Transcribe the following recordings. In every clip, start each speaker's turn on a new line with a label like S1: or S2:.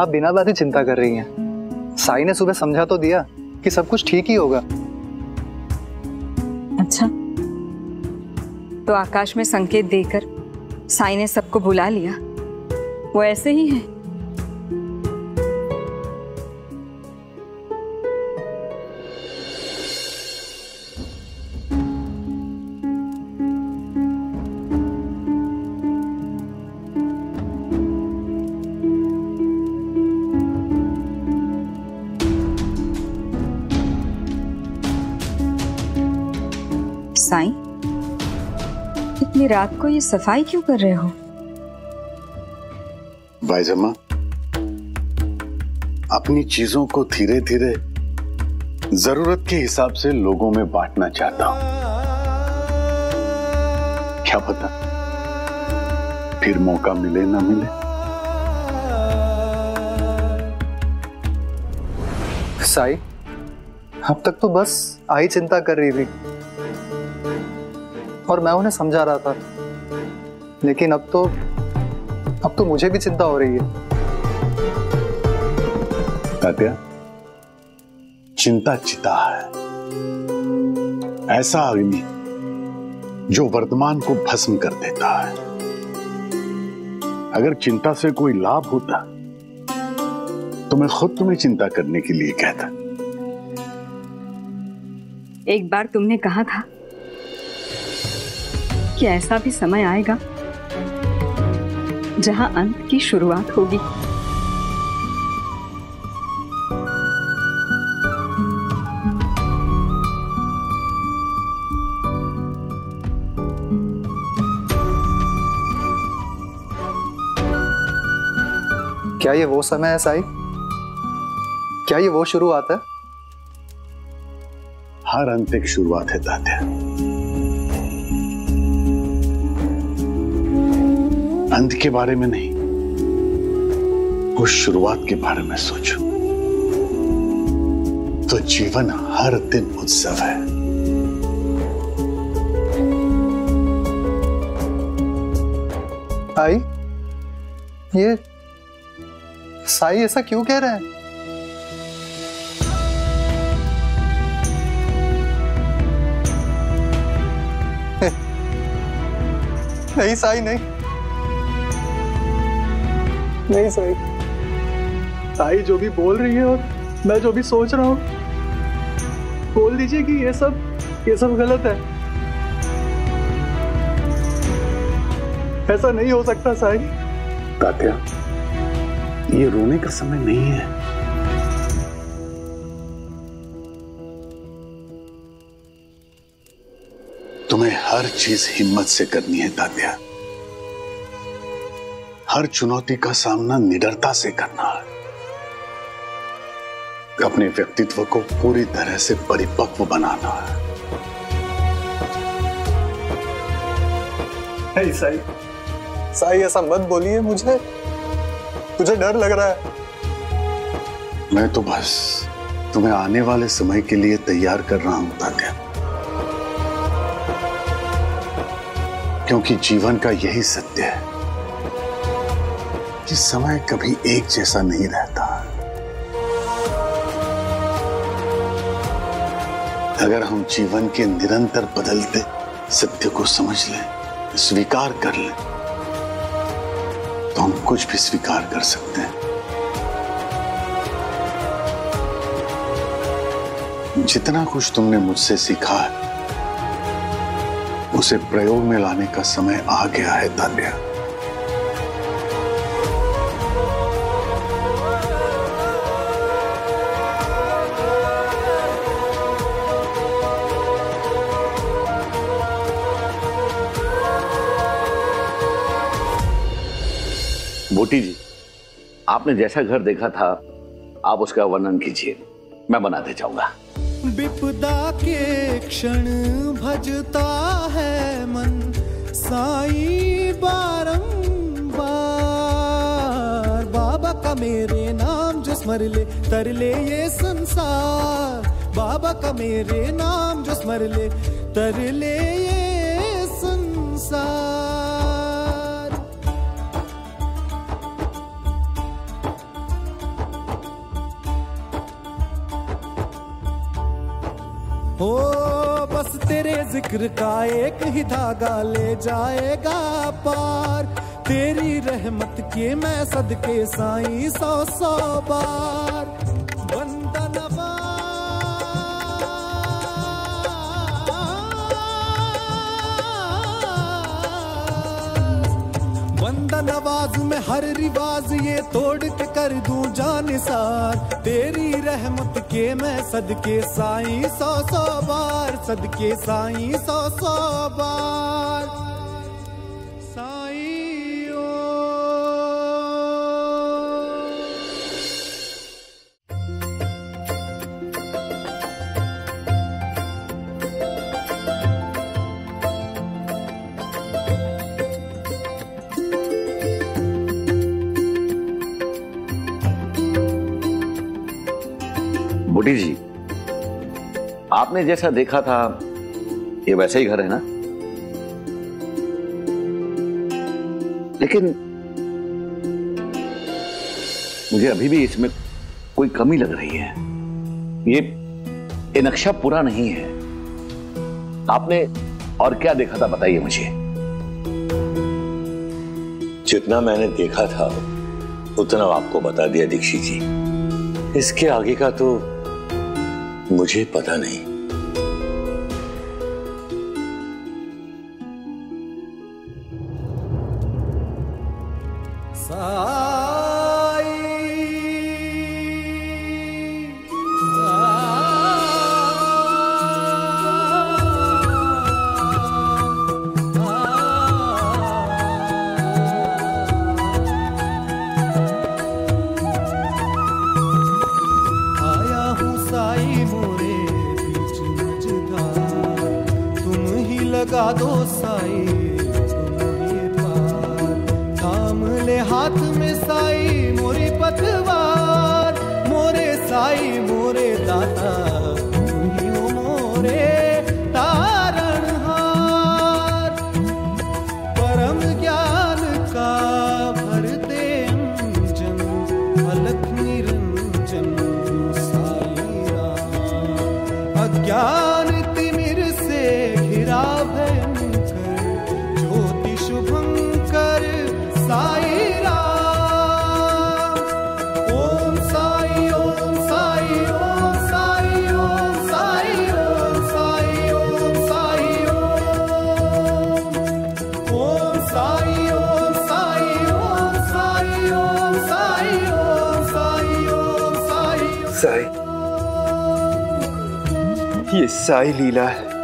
S1: आप बिना बात ही चिंता कर रही हैं। साई ने सुबह समझा तो दिया कि सब कुछ ठीक ही होगा।
S2: अच्छा। तो आकाश में संकेत देकर साई ने सबको बुला लिया। वो ऐसे ही है। साई? इतनी रात को ये सफ़ाई क्यों कर रहे हो?
S3: भाईजम्मा अपनी चीज़ों को धीरे धीरे ज़रूरत के हिसाब से लोगों में बांटना चाहता हूँ। क्या पता फिर मौका मिले ना मिले।
S1: साई अब तक तो बस आई चिंता कर रही थी। और मैं उन्हें समझा रहा था। लेकिन अब तो अब तो मुझे भी चिंता हो रही है।
S3: तात्या चिंता चिता है। ऐसा अग्नि जो वर्तमान को भस्म कर देता है। अगर चिंता से कोई लाभ होता तो मैं खुद तुम्हें चिंता करने के लिए कहता।
S2: एक बार तुमने कहा था कि ऐसा भी समय आएगा जहाँ अंत की शुरुआत होगी।
S1: क्या ये वो समय है साई? क्या ये वो शुरुआत है?
S3: हर अंत एक शुरुआत है तात्या। अंत के बारे में नहीं, उस शुरुआत के बारे में सोचो। तो जीवन हर दिन उत्सव है।
S1: आई, ये साई ऐसा क्यों कह रहे हैं? नहीं, साई नहीं। नहीं साई साई जो भी बोल रही है और मैं जो भी सोच रहा हूँ बोल दीजिए कि ये सब ये सब गलत है। ऐसा नहीं हो सकता साई।
S3: तात्या ये रोने का समय नहीं है। तुम्हें हर चीज़ हिम्मत से करनी है तात्या। हर चुनौती का सामना निडरता से करना है। अपने व्यक्तित्व को पूरी तरह से परिपक्व बनाना है।
S1: नहीं साई साई ऐसा मत बोलिए मुझे। मुझे डर लग रहा है।
S3: मैं तो बस तुम्हें आने वाले समय के लिए तैयार कर रहा हूँ तात्या क्योंकि जीवन का यही सत्य है। कि समय कभी एक जैसा नहीं रहता। अगर हम जीवन के निरंतर बदलते सत्य को समझ लें, स्वीकार कर लें तो हम कुछ भी स्वीकार कर सकते हैं। जितना कुछ तुमने मुझसे सीखा है, उसे प्रयोग में लाने का समय आ गया है, तान्या।
S4: बोटी जी, आपने जैसा घर देखा था, आप उसका वर्णन कीजिए। मैं बनाते जाऊँगा।
S5: विपदा के क्षण भजता है मन, साई बारंबार। बाबा का मेरे नाम जो स्मर ले, तर ले ये संसार। बाबा का मेरे नाम जो स्मर ले, तर ले ये संसार। हो, बस तेरे ज़िक्र का एक ही धागा ले जाएगा पार। तेरी रहमत के मैं सदके साई सौ सौ बार। बंदा नवाज़ में हर रिवाज ये तोड़ के कर दू जान सार। तेरी रहमत के मैं सदके साई सौ सौ बार, सदके साई सौ सौ बार।
S4: बुटी जी, आपने जैसा देखा था, ये वैसा ही घर है ना? लेकिन मुझे अभी भी इसमें कोई कमी लग रही है। ये ये नक्शा पूरा नहीं है। आपने और क्या देखा था बताइए मुझे।
S6: जितना मैंने देखा था, उतना आपको बता दिया दीक्षित जी। इसके आगे का तो मुझे पता नहीं।
S5: दाता साई।
S7: ये साई लीला है।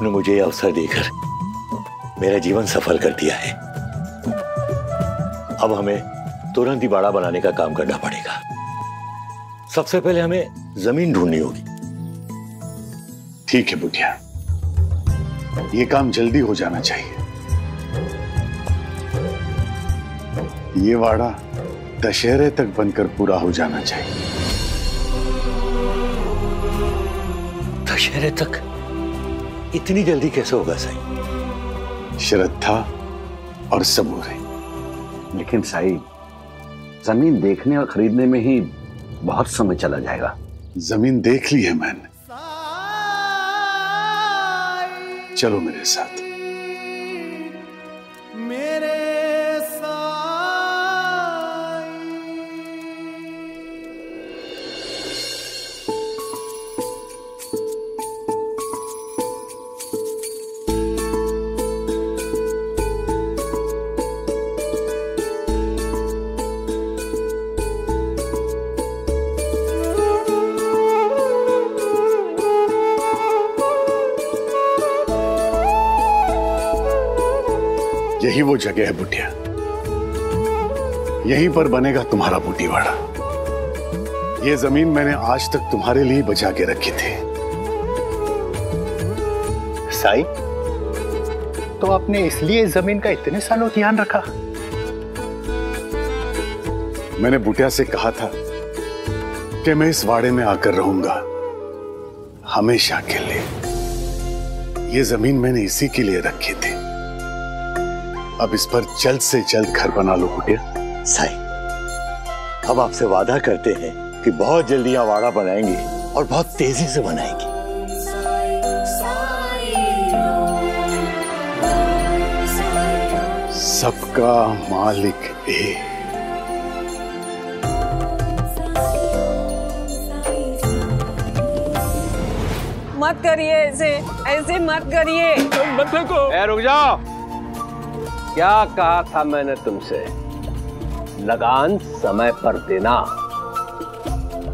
S6: आपने मुझे ये अवसर देकर मेरा जीवन सफल कर दिया है। अब हमें तुरंत ही बाड़ा बनाने का काम करना पड़ेगा। सबसे पहले हमें ज़मीन ढूंढनी होगी।
S3: ठीक है बुढ़िया। ये काम जल्दी हो जाना चाहिए। ये वाड़ा दशहरे तक बनकर पूरा हो जाना चाहिए।
S6: दशहरे तक? इतनी जल्दी कैसे होगा साईं?
S3: श्रद्धा और सबूर है
S4: लेकिन साई ज़मीन देखने और खरीदने में ही बहुत समय चला जाएगा।
S3: ज़मीन देख ली है मैंने। चलो मेरे साथ। वो जगह है बुटिया यहीं पर बनेगा तुम्हारा बूटीवाड़ा ये ज़मीन मैंने आज तक तुम्हारे लिए बचा के रखी थी।
S1: साई तो आपने इसलिए इस ज़मीन का इतने सालों ध्यान रखा?
S3: मैंने बुटिया से कहा था कि मैं इस वाड़े में आकर रहूँगा, हमेशा के लिए। ये ज़मीन मैंने इसी के लिए रखी थी। अब इस पर जल्द से जल्द घर बना लो बुटिया
S6: साई हम आपसे वादा करते हैं कि बहुत जल्दी यहाँ वाड़ा बनाएँगे और बहुत तेज़ी से बनाएँगे।
S3: सबका मालिक एक
S8: मत करिए ऐसे ऐसे मत करिए।
S9: ए, रुक जाओ। क्या कहा था मैंने तुमसे? लगान समय पर देना।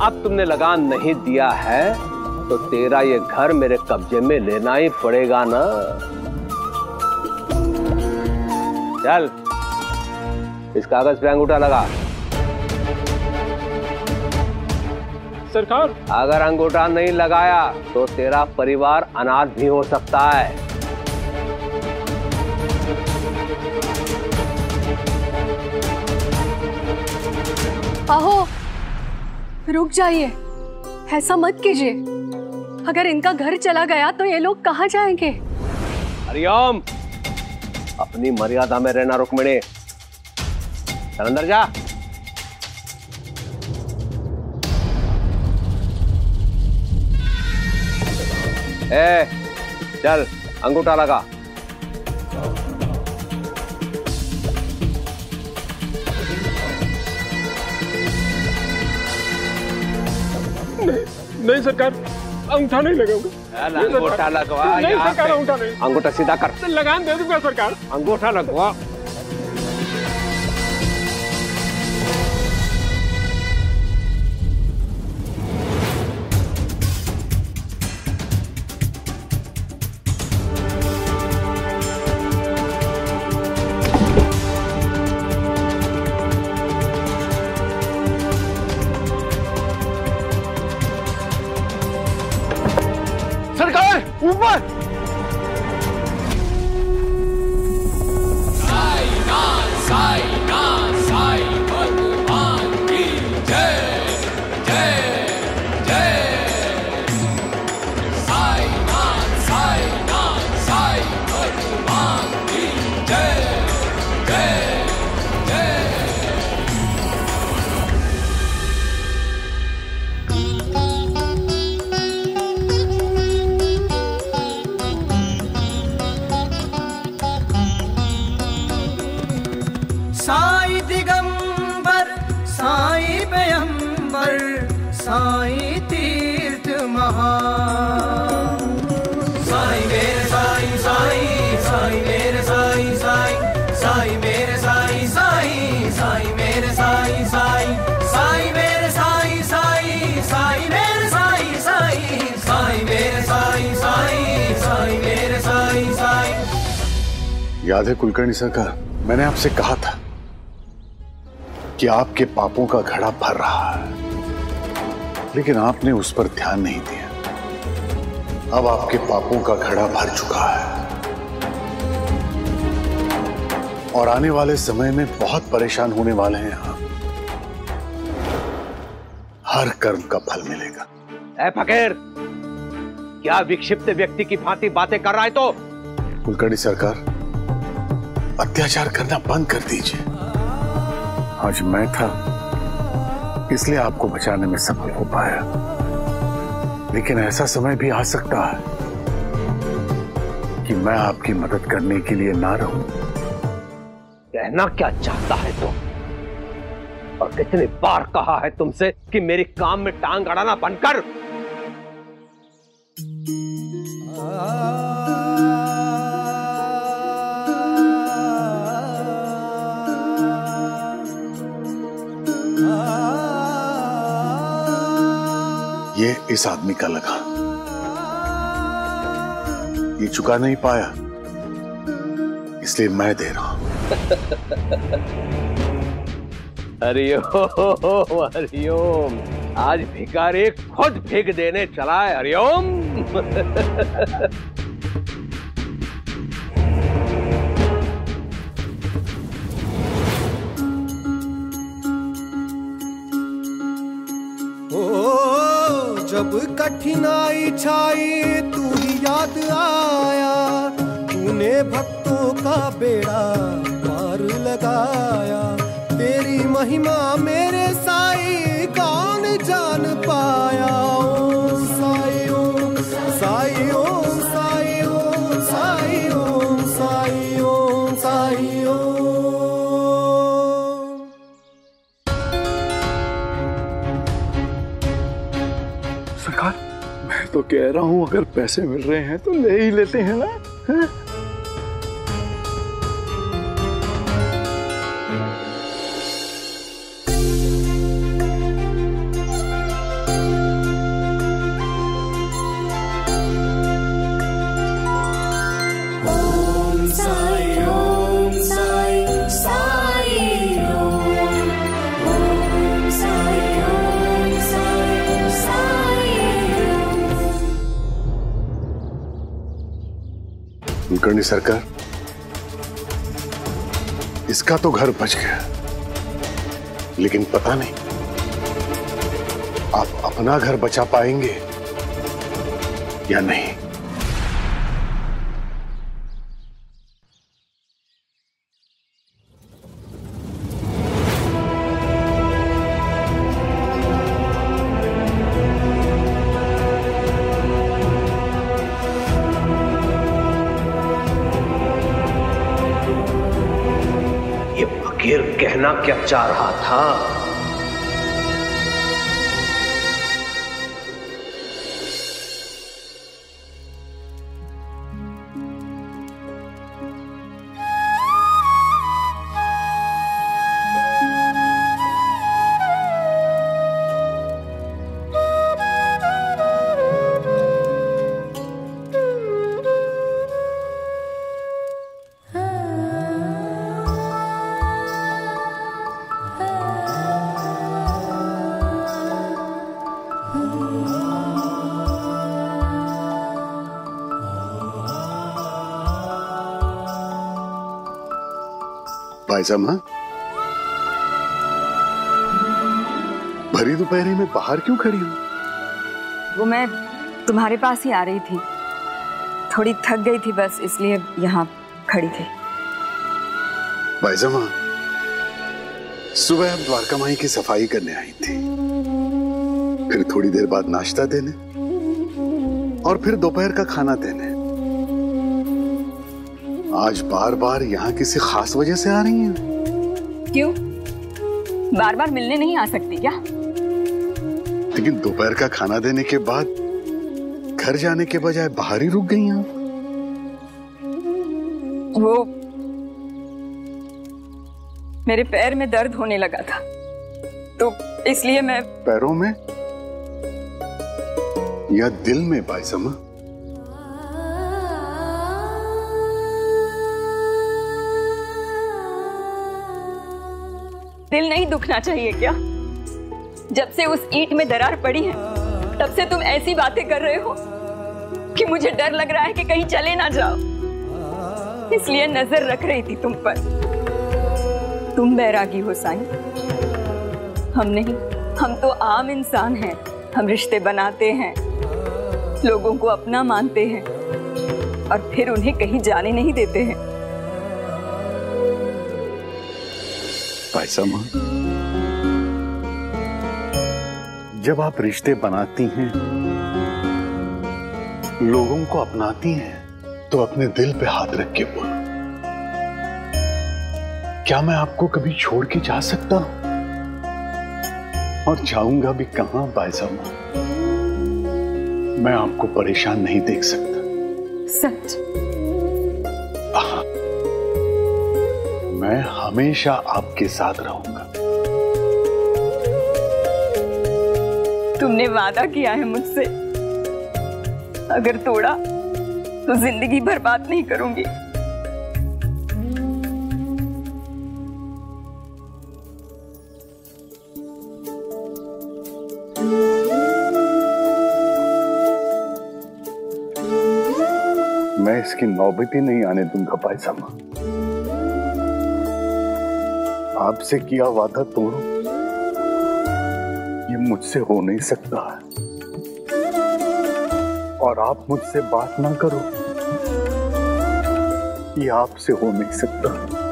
S9: अब तुमने लगान नहीं दिया है तो तेरा ये घर मेरे कब्जे में लेना ही पड़ेगा ना। चल इस कागज़ पे अंगूठा लगा।
S10: सरकार।
S9: अगर अंगूठा नहीं लगाया तो तेरा परिवार अनाथ भी हो सकता है।
S11: अहो रुक जाइए। ऐसा मत कीजिए। अगर इनका घर चला गया तो ये लोग कहाँ जाएँगे?
S9: हरिओम। अपनी मर्यादा में रहना, रुक्मिणी। चल अंदर जा। ए, चल, अंगूठा लगा।
S10: नहीं सरकार अंगूठा नहीं लगाऊँगा।
S9: चल अंगूठा लगवा
S10: नहीं सरकार अंगूठा नहीं।
S9: अंगूठा सीधा कर।
S10: लगान दे दूँगा सरकार।
S9: अंगूठा लगवा।
S3: याद है कुलकर्णी सरकार मैंने आपसे कहा था कि आपके पापों का घड़ा भर रहा है। लेकिन आपने उस पर ध्यान नहीं दिया। अब आपके पापों का घड़ा भर चुका है। और आने वाले समय में बहुत परेशान होने वाले हैं आप। हर कर्म का फल मिलेगा।
S9: ए फकीर क्या विक्षिप्त व्यक्ति की भांति बातें कर रहा है तो?
S3: कुलकर्णी सरकार अत्याचार करना बंद कर दीजिए। आज मैं था इसलिए आपको बचाने में सफल हो पाया। लेकिन ऐसा समय भी आ सकता है कि मैं आपकी मदद करने के लिए ना रहूँ।
S9: कहना क्या चाहता है तुम? तो? और कितनी बार कहा है तुमसे कि मेरे काम में टांग अड़ाना बंद कर?
S3: ये इस आदमी का लगा। ये चुका नहीं पाया। इसलिए मैं दे रहा हूँ।
S9: हरिओम हरिओम। आज भिकारी खुद फेंक देने चला है, हरिओम।
S5: जब कठिनाई छाई, तू ही याद आया। तूने भक्तों का बेड़ा पार लगाया। तेरी महिमा मेरे साई, कौन जान पाया?
S3: मैं तो कह रहा हूँ, अगर पैसे मिल रहे हैं तो ले ही लेते हैं ना हैं? कुलकर्णी सरकार। इसका तो घर बच गया। लेकिन पता नहीं, आप अपना घर बचा पाएँगे या नहीं।
S9: क्या चाह रहा था?
S3: साहब हाँ? भरी दोपहरी में बाहर क्यों खड़ी हो?
S2: वो मैं तुम्हारे पास ही आ रही थी। थोड़ी थक गई थी बस इसलिए यहाँ खड़ी थी।
S3: भाई साहब हाँ? सुबह हम द्वारका माई की सफ़ाई करने आई थी। फिर थोड़ी देर बाद नाश्ता देने और फिर दोपहर का खाना देने। आज बार बार यहाँ किसी खास वजह से आ रही हैं?
S2: क्यों? बार बार मिलने नहीं आ सकती क्या?
S3: लेकिन दोपहर का खाना देने के बाद घर जाने के बजाय बाहर ही रुक गई आप।
S2: वो मेरे पैर में दर्द होने लगा था। तो इसलिए मैं
S3: पैरों में या दिल में बाईसमा
S2: दिल नहीं दुखना चाहिए क्या? जब से उस ईट में दरार पड़ी है, तब से तुम ऐसी बातें कर रहे हो कि मुझे डर लग रहा है कि कहीं चले ना जाओ। इसलिए नज़र रख रही थी तुम पर। तुम बैरागी हो, साईं। हम नहीं, हम तो आम इंसान हैं। हम रिश्ते बनाते हैं। लोगों को अपना मानते हैं। और फिर उन्हें कहीं जाने नहीं देते हैं।
S3: बाईसमा जब आप रिश्ते बनाती हैं लोगों को अपनाती हैं तो अपने दिल पे हाथ रख के बोलो। क्या मैं आपको कभी छोड़ के जा सकता हूँ? और जाऊँगा भी कहाँ बायसमा मैं आपको परेशान नहीं देख सकता।
S2: सच।
S3: मैं हमेशा आपके साथ रहूँगा।
S2: तुमने वादा किया है मुझसे। अगर तोड़ा तो ज़िंदगी बर्बाद नहीं करूँगी।
S3: मैं इसकी नौबत ही नहीं आने दूँगा भाई सामा आपसे किया वादा तोड़ो। ये मुझसे हो नहीं सकता। और आप मुझसे बात ना करो। ये आपसे हो नहीं सकता।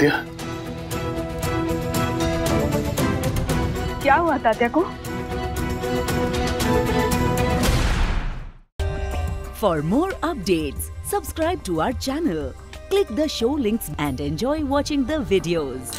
S3: तात्या।
S2: क्या हुआ तात्या को?
S12: For more update subscribe to our channel click the show links and enjoy watching the videos